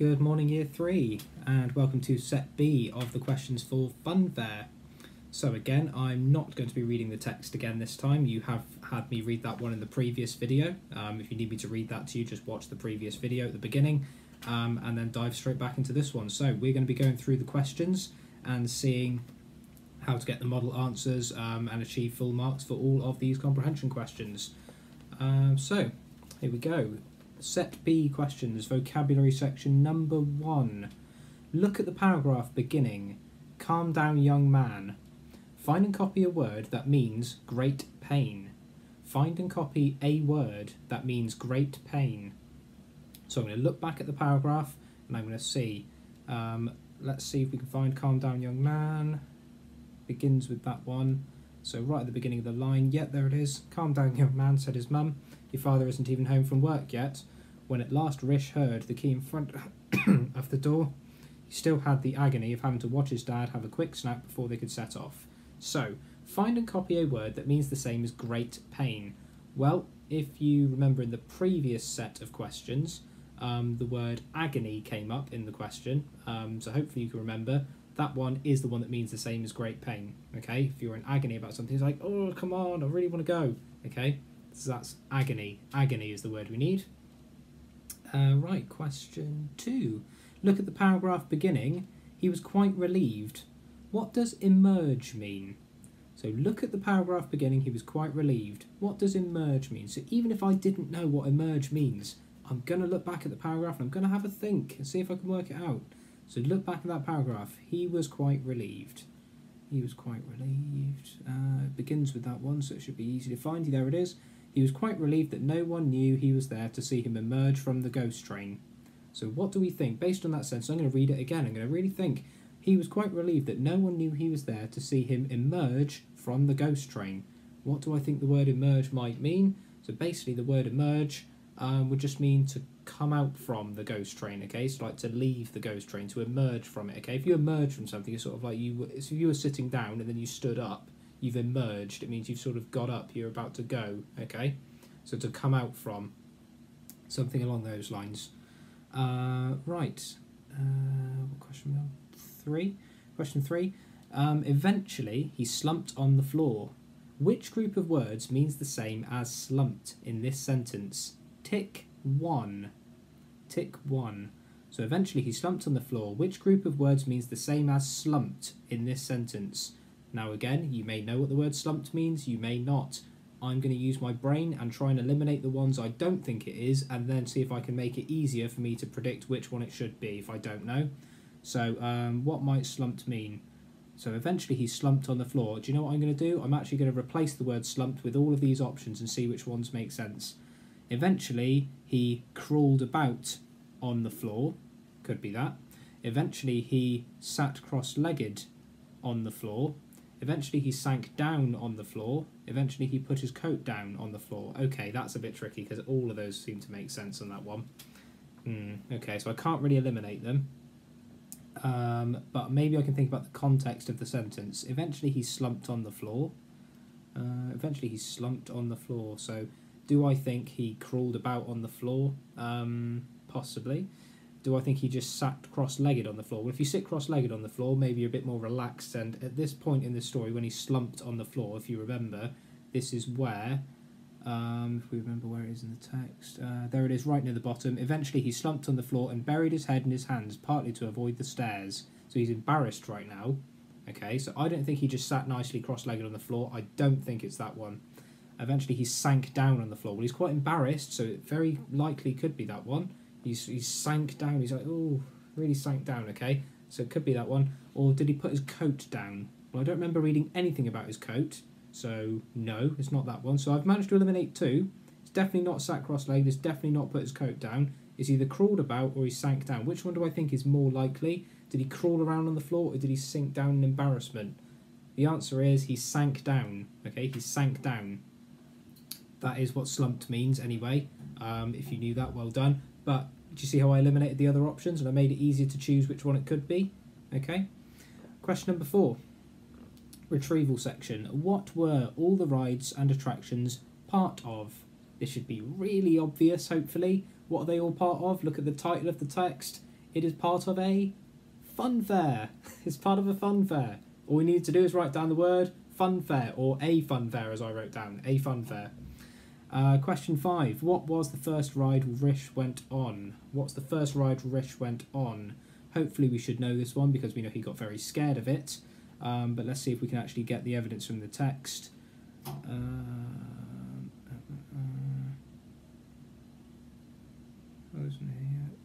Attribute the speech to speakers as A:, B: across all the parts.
A: Good morning, Year 3, and welcome to Set B of the questions for Funfair. So, again, I'm not going to be reading the text again this time. You have had me read that one in the previous video. Um, if you need me to read that to you, just watch the previous video at the beginning um, and then dive straight back into this one. So, we're going to be going through the questions and seeing how to get the model answers um, and achieve full marks for all of these comprehension questions. Um, so, here we go. Set B questions, vocabulary section number one. Look at the paragraph beginning. Calm down, young man. Find and copy a word that means great pain. Find and copy a word that means great pain. So I'm going to look back at the paragraph and I'm going to see. Um, let's see if we can find calm down, young man. Begins with that one. So right at the beginning of the line, yeah, there it is. Calm down, young man, said his mum. Your father isn't even home from work yet. When at last Rish heard the key in front of the door, he still had the agony of having to watch his dad have a quick snap before they could set off. So, find and copy a word that means the same as great pain. Well, if you remember in the previous set of questions, um, the word agony came up in the question. Um, so hopefully you can remember that one is the one that means the same as great pain. Okay, if you're in agony about something, it's like, oh, come on, I really want to go. Okay, so that's agony. Agony is the word we need. Uh, right, question two. Look at the paragraph beginning. He was quite relieved. What does emerge mean? So look at the paragraph beginning. He was quite relieved. What does emerge mean? So even if I didn't know what emerge means, I'm going to look back at the paragraph and I'm going to have a think and see if I can work it out. So look back at that paragraph. He was quite relieved. He was quite relieved. Uh, it begins with that one, so it should be easy to find. There it is. He was quite relieved that no one knew he was there to see him emerge from the ghost train. So, what do we think? Based on that sense, I'm going to read it again. I'm going to really think. He was quite relieved that no one knew he was there to see him emerge from the ghost train. What do I think the word emerge might mean? So, basically, the word emerge um, would just mean to come out from the ghost train, okay? So, like to leave the ghost train, to emerge from it, okay? If you emerge from something, it's sort of like you, if you were sitting down and then you stood up, you've emerged. It means you've sort of got up, you're about to go, okay? So to come out from, something along those lines. Uh, right. Uh, question three? Question three. Um, eventually, he slumped on the floor. Which group of words means the same as slumped in this sentence? Tick one. Tick one. So eventually he slumped on the floor. Which group of words means the same as slumped in this sentence? Now, again, you may know what the word slumped means, you may not. I'm going to use my brain and try and eliminate the ones I don't think it is, and then see if I can make it easier for me to predict which one it should be if I don't know. So, um, what might slumped mean? So, eventually he slumped on the floor. Do you know what I'm going to do? I'm actually going to replace the word slumped with all of these options and see which ones make sense. Eventually, he crawled about on the floor. Could be that. Eventually, he sat cross legged on the floor. Eventually, he sank down on the floor. Eventually, he put his coat down on the floor. Okay, that's a bit tricky because all of those seem to make sense on that one. Hmm, okay, so I can't really eliminate them. Um, but maybe I can think about the context of the sentence. Eventually, he slumped on the floor. Uh, eventually, he slumped on the floor. So, do I think he crawled about on the floor? Um, possibly do I think he just sat cross-legged on the floor? Well, if you sit cross-legged on the floor, maybe you're a bit more relaxed. And at this point in the story, when he slumped on the floor, if you remember, this is where, um, if we remember where it is in the text, uh, there it is, right near the bottom. Eventually, he slumped on the floor and buried his head in his hands, partly to avoid the stares. So he's embarrassed right now. Okay, so I don't think he just sat nicely cross-legged on the floor. I don't think it's that one. Eventually, he sank down on the floor. Well, he's quite embarrassed, so it very likely could be that one. He's, he's sank down. He's like, oh, really sank down, okay? So it could be that one. Or did he put his coat down? Well, I don't remember reading anything about his coat. So, no, it's not that one. So I've managed to eliminate two. It's definitely not sat cross-legged. It's definitely not put his coat down. It's either crawled about or he sank down. Which one do I think is more likely? Did he crawl around on the floor or did he sink down in embarrassment? The answer is he sank down. Okay, he sank down. That is what slumped means anyway. Um, if you knew that, well done. But do you see how I eliminated the other options and I made it easier to choose which one it could be? Okay. Question number four. Retrieval section. What were all the rides and attractions part of? This should be really obvious, hopefully. What are they all part of? Look at the title of the text. It is part of a fun fair. it's part of a fun fair. All we need to do is write down the word fun fair or a fun fair as I wrote down. A fun fair. Uh, question five. What was the first ride Rish went on? What's the first ride Rish went on? Hopefully, we should know this one because we know he got very scared of it. Um, but let's see if we can actually get the evidence from the text. Uh, uh, here yet.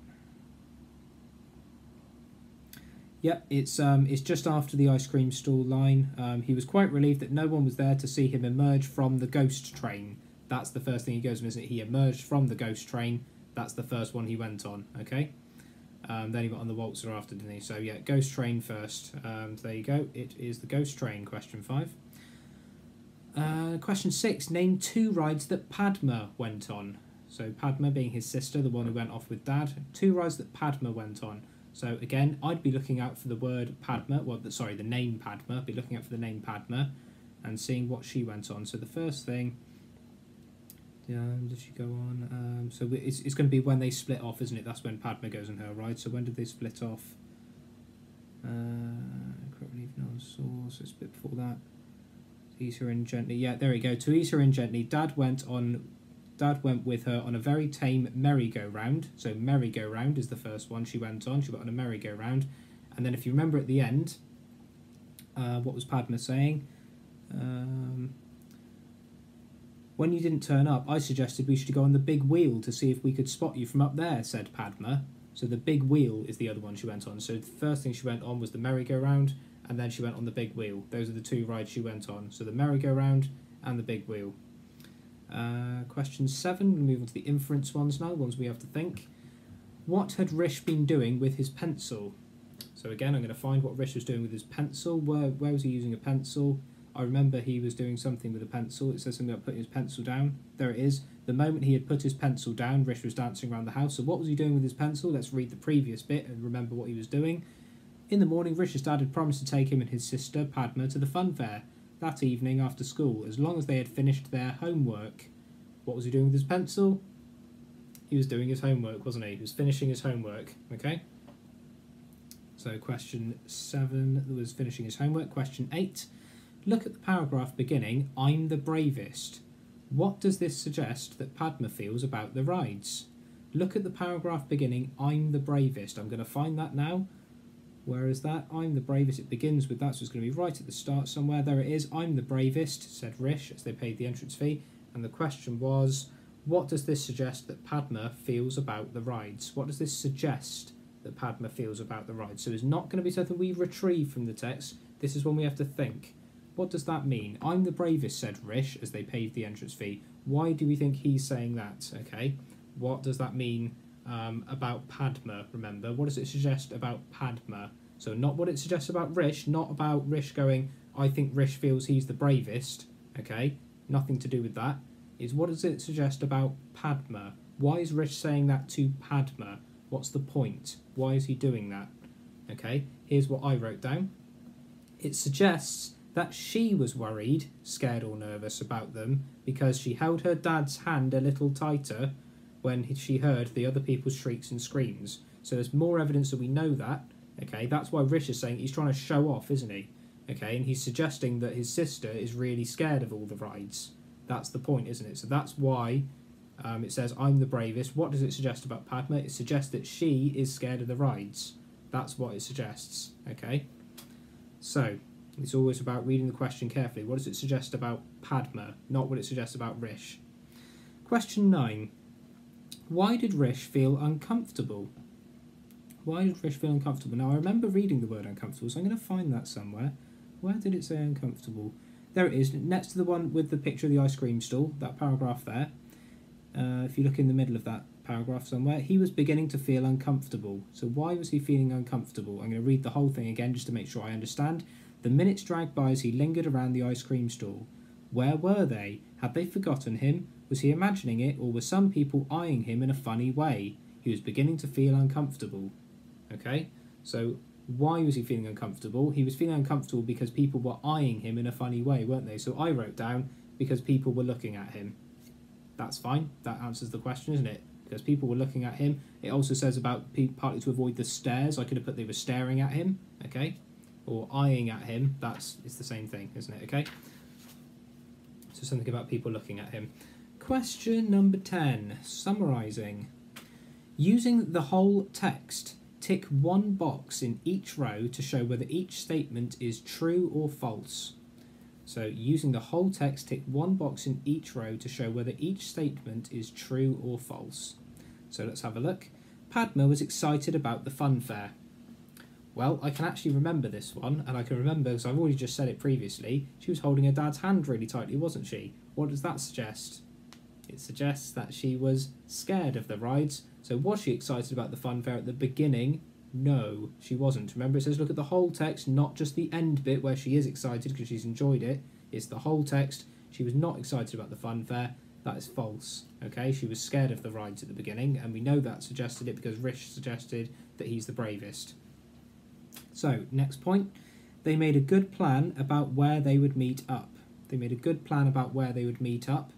A: Yep, it's um, it's just after the ice cream stall line. Um, he was quite relieved that no one was there to see him emerge from the ghost train. That's the first thing he goes and isn't it? He emerged from the ghost train. That's the first one he went on. Okay. Um, then he got on the waltzer after, didn't he? So yeah, ghost train first. Um, there you go. It is the ghost train. Question five. Uh, question six. Name two rides that Padma went on. So Padma being his sister, the one who went off with Dad. Two rides that Padma went on. So again, I'd be looking out for the word Padma. Well, the, sorry, the name Padma. Be looking out for the name Padma, and seeing what she went on. So the first thing. Um, did she go on? Um, so it's, it's going to be when they split off, isn't it? That's when Padma goes on her ride. So when did they split off? Uh, correctly, no source. It's a bit before that. Ease her in gently. Yeah, there we go. To ease her in gently, Dad went on. Dad went with her on a very tame merry-go-round. So merry-go-round is the first one she went on. She went on a merry-go-round, and then if you remember at the end, uh, what was Padma saying? Um, when you didn't turn up, I suggested we should go on the big wheel to see if we could spot you from up there, said Padma. So the big wheel is the other one she went on. So the first thing she went on was the merry-go-round, and then she went on the big wheel. Those are the two rides she went on. So the merry-go-round and the big wheel. Uh, question seven, we move on to the inference ones now, ones we have to think. What had Rish been doing with his pencil? So again, I'm going to find what Rish was doing with his pencil. Where, where was he using a pencil? I remember he was doing something with a pencil. It says something about putting his pencil down. There it is. The moment he had put his pencil down, Rish was dancing around the house. So what was he doing with his pencil? Let's read the previous bit and remember what he was doing. In the morning, Rish's dad had promised to take him and his sister, Padma, to the fun fair that evening after school, as long as they had finished their homework. What was he doing with his pencil? He was doing his homework, wasn't he? He was finishing his homework, okay? So, question seven was finishing his homework. Question eight Look at the paragraph beginning, I'm the bravest. What does this suggest that Padma feels about the rides? Look at the paragraph beginning, I'm the bravest. I'm going to find that now. Where is that? I'm the bravest. It begins with that, so it's going to be right at the start somewhere. There it is. I'm the bravest, said Rish as they paid the entrance fee. And the question was, what does this suggest that Padma feels about the rides? What does this suggest that Padma feels about the rides? So it's not going to be something we retrieve from the text. This is when we have to think. What does that mean? I'm the bravest, said Rish as they paid the entrance fee. Why do we think he's saying that? Okay. What does that mean um, about Padma, remember? What does it suggest about Padma? So, not what it suggests about Rish, not about Rish going, I think Rish feels he's the bravest, okay? Nothing to do with that. Is what does it suggest about Padma? Why is Rish saying that to Padma? What's the point? Why is he doing that? Okay, here's what I wrote down. It suggests that she was worried, scared or nervous about them because she held her dad's hand a little tighter when she heard the other people's shrieks and screams. So there's more evidence that we know that. Okay, that's why Rish is saying he's trying to show off, isn't he? Okay, and he's suggesting that his sister is really scared of all the rides. That's the point, isn't it? So that's why um, it says, I'm the bravest. What does it suggest about Padma? It suggests that she is scared of the rides. That's what it suggests. Okay? So, it's always about reading the question carefully. What does it suggest about Padma, not what it suggests about Rish? Question 9. Why did Rish feel uncomfortable? Why did Rish feel uncomfortable? Now, I remember reading the word uncomfortable, so I'm going to find that somewhere. Where did it say uncomfortable? There it is, next to the one with the picture of the ice cream stall, that paragraph there. Uh, if you look in the middle of that paragraph somewhere, he was beginning to feel uncomfortable. So, why was he feeling uncomfortable? I'm going to read the whole thing again just to make sure I understand. The minutes dragged by as he lingered around the ice cream stall. Where were they? Had they forgotten him? Was he imagining it, or were some people eyeing him in a funny way? He was beginning to feel uncomfortable. Okay? So, why was he feeling uncomfortable? He was feeling uncomfortable because people were eyeing him in a funny way, weren't they? So, I wrote down because people were looking at him. That's fine. That answers the question, isn't it? because people were looking at him. It also says about partly to avoid the stares. I could have put they were staring at him, okay, or eyeing at him. That's it's the same thing, isn't it? Okay. So something about people looking at him. Question number ten. Summarizing. Using the whole text, tick one box in each row to show whether each statement is true or false. So, using the whole text, tick one box in each row to show whether each statement is true or false. So, let's have a look. Padma was excited about the fun fair. Well, I can actually remember this one, and I can remember because I've already just said it previously. She was holding her dad's hand really tightly, wasn't she? What does that suggest? It suggests that she was scared of the rides. So, was she excited about the fun fair at the beginning? No, she wasn't. Remember, it says look at the whole text, not just the end bit where she is excited because she's enjoyed it. It's the whole text. She was not excited about the fun fair. That is false. Okay, she was scared of the rides at the beginning, and we know that suggested it because Rish suggested that he's the bravest. So, next point. They made a good plan about where they would meet up. They made a good plan about where they would meet up.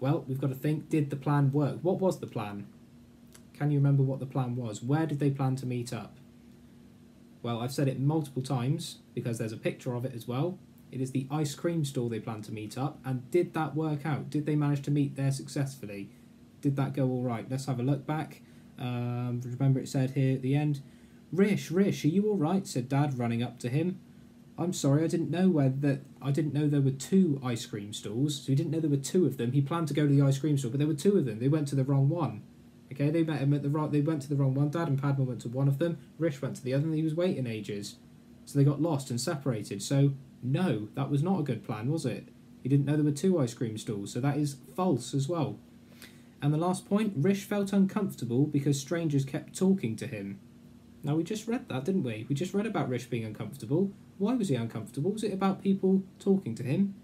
A: Well, we've got to think did the plan work? What was the plan? Can you remember what the plan was? Where did they plan to meet up? Well, I've said it multiple times because there's a picture of it as well. It is the ice cream store they plan to meet up. And did that work out? Did they manage to meet there successfully? Did that go all right? Let's have a look back. Um, remember, it said here at the end, Rish, Rish, are you all right? said Dad, running up to him. I'm sorry, I didn't know where that. I didn't know there were two ice cream stalls. So he didn't know there were two of them. He planned to go to the ice cream store, but there were two of them. They went to the wrong one. Okay, they met him at the right. They went to the wrong one. Dad and Padma went to one of them. Rish went to the other, and he was waiting ages. So they got lost and separated. So no, that was not a good plan, was it? He didn't know there were two ice cream stalls, so that is false as well. And the last point, Rish felt uncomfortable because strangers kept talking to him. Now we just read that, didn't we? We just read about Rish being uncomfortable. Why was he uncomfortable? Was it about people talking to him?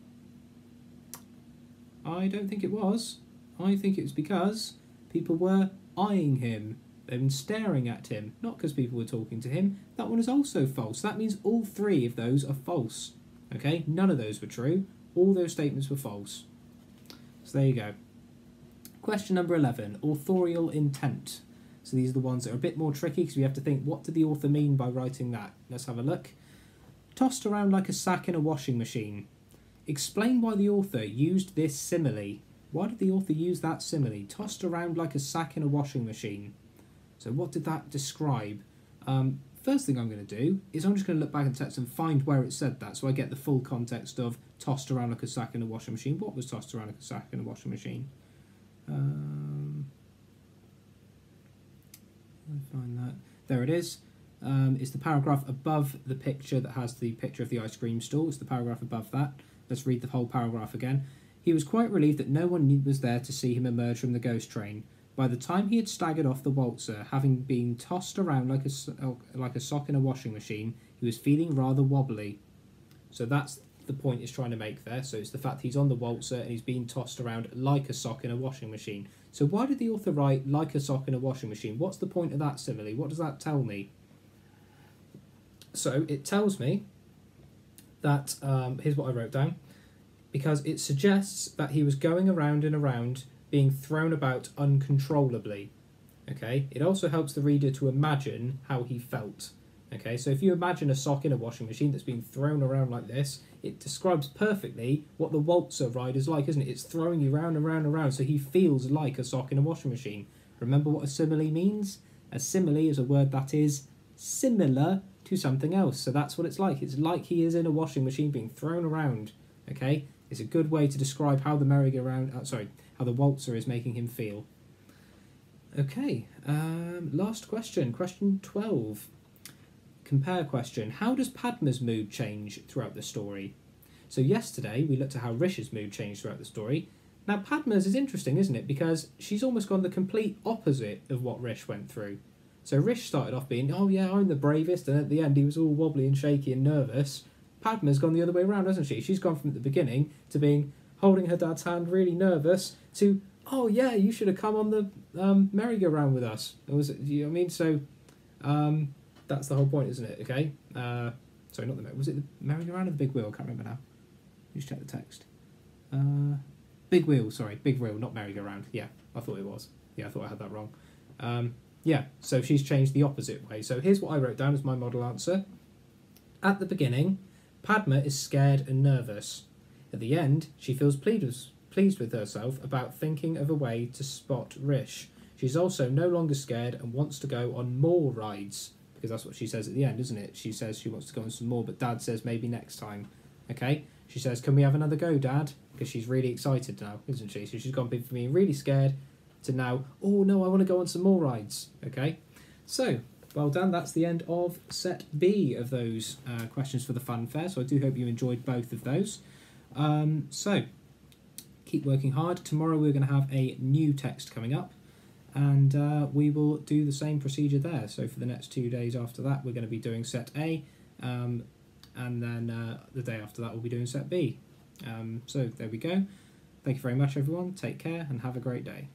A: I don't think it was. I think it was because people were eyeing him. Been staring at him, not because people were talking to him. That one is also false. That means all three of those are false. Okay, none of those were true. All those statements were false. So there you go. Question number 11 authorial intent. So these are the ones that are a bit more tricky because we have to think what did the author mean by writing that? Let's have a look. Tossed around like a sack in a washing machine. Explain why the author used this simile. Why did the author use that simile? Tossed around like a sack in a washing machine. So, what did that describe? Um, first thing I'm going to do is I'm just going to look back in the text and find where it said that so I get the full context of tossed around like a sack in a washing machine. What was tossed around like a sack in a washing machine? Um, I find that. There it is. Um, it's the paragraph above the picture that has the picture of the ice cream stall. It's the paragraph above that. Let's read the whole paragraph again. He was quite relieved that no one was there to see him emerge from the ghost train. By the time he had staggered off the waltzer, having been tossed around like a, like a sock in a washing machine, he was feeling rather wobbly. So that's the point he's trying to make there. So it's the fact he's on the waltzer and he's being tossed around like a sock in a washing machine. So why did the author write like a sock in a washing machine? What's the point of that simile? What does that tell me? So it tells me that um, here's what I wrote down because it suggests that he was going around and around being thrown about uncontrollably. Okay, it also helps the reader to imagine how he felt. Okay, so if you imagine a sock in a washing machine that's being thrown around like this, it describes perfectly what the waltzer ride is like, isn't it? It's throwing you round and round and round, so he feels like a sock in a washing machine. Remember what a simile means? A simile is a word that is similar to something else, so that's what it's like. It's like he is in a washing machine being thrown around. Okay, it's a good way to describe how the merry-go-round, uh, sorry, how the waltzer is making him feel. Okay, um, last question, question 12. Compare question. How does Padma's mood change throughout the story? So, yesterday we looked at how Rish's mood changed throughout the story. Now, Padma's is interesting, isn't it? Because she's almost gone the complete opposite of what Rish went through. So, Rish started off being, oh yeah, I'm the bravest, and at the end he was all wobbly and shaky and nervous. Padma's gone the other way around, hasn't she? She's gone from the beginning to being holding her dad's hand, really nervous, to oh yeah, you should have come on the um, merry-go-round with us. It was, you know what I mean? So um, that's the whole point, isn't it? Okay. Uh, sorry, not the was it the merry-go-round or the big wheel? I can't remember now. Just check the text. Uh, big wheel, sorry, big wheel, not merry-go-round. Yeah, I thought it was. Yeah, I thought I had that wrong. Um, yeah, so she's changed the opposite way. So here's what I wrote down as my model answer. At the beginning, Padma is scared and nervous. At the end, she feels pleased, pleased with herself about thinking of a way to spot Rish. She's also no longer scared and wants to go on more rides because that's what she says at the end, isn't it? She says she wants to go on some more, but Dad says maybe next time. Okay? She says, Can we have another go, Dad? Because she's really excited now, isn't she? So she's gone from being really scared to now, Oh no, I want to go on some more rides. Okay? So, well done. That's the end of set B of those uh, questions for the fun fair. So I do hope you enjoyed both of those. Um, so, keep working hard. Tomorrow we're going to have a new text coming up and uh, we will do the same procedure there. So for the next two days after that, we're going to be doing set A, um, and then uh, the day after that, we'll be doing set B. Um, so there we go. Thank you very much, everyone. Take care and have a great day.